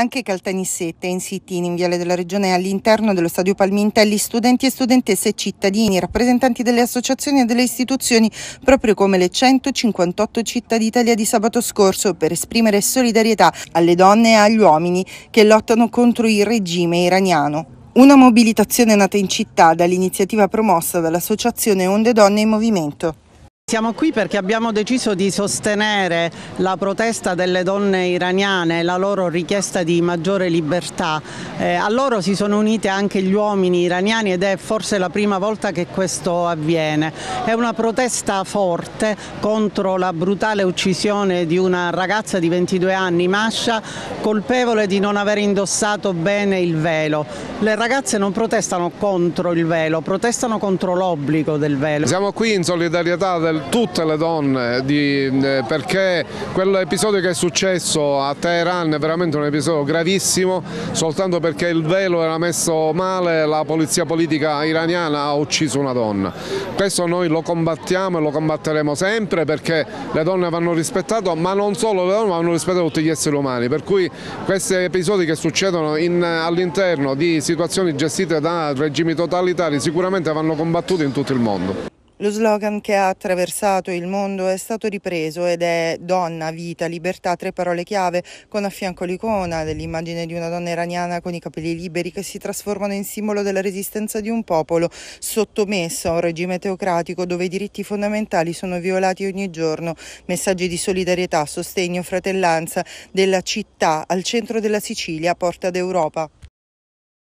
Anche Caltanissette e Insittini, in Viale della Regione, all'interno dello Stadio Palmintelli, studenti e studentesse cittadini, rappresentanti delle associazioni e delle istituzioni, proprio come le 158 città d'Italia di sabato scorso, per esprimere solidarietà alle donne e agli uomini che lottano contro il regime iraniano. Una mobilitazione nata in città dall'iniziativa promossa dall'associazione Onde Donne in Movimento. Siamo qui perché abbiamo deciso di sostenere la protesta delle donne iraniane, la loro richiesta di maggiore libertà. Eh, a loro si sono uniti anche gli uomini iraniani ed è forse la prima volta che questo avviene. È una protesta forte contro la brutale uccisione di una ragazza di 22 anni, Masha, colpevole di non aver indossato bene il velo. Le ragazze non protestano contro il velo, protestano contro l'obbligo del velo. Siamo qui in solidarietà del tutte le donne di, eh, perché quell'episodio che è successo a Teheran è veramente un episodio gravissimo soltanto perché il velo era messo male la polizia politica iraniana ha ucciso una donna. Questo noi lo combattiamo e lo combatteremo sempre perché le donne vanno rispettate ma non solo le donne vanno rispettate tutti gli esseri umani per cui questi episodi che succedono all'interno di situazioni gestite da regimi totalitari sicuramente vanno combattuti in tutto il mondo. Lo slogan che ha attraversato il mondo è stato ripreso ed è donna, vita, libertà, tre parole chiave, con a fianco l'icona dell'immagine di una donna iraniana con i capelli liberi che si trasformano in simbolo della resistenza di un popolo sottomesso a un regime teocratico dove i diritti fondamentali sono violati ogni giorno. Messaggi di solidarietà, sostegno, fratellanza della città al centro della Sicilia, porta d'Europa.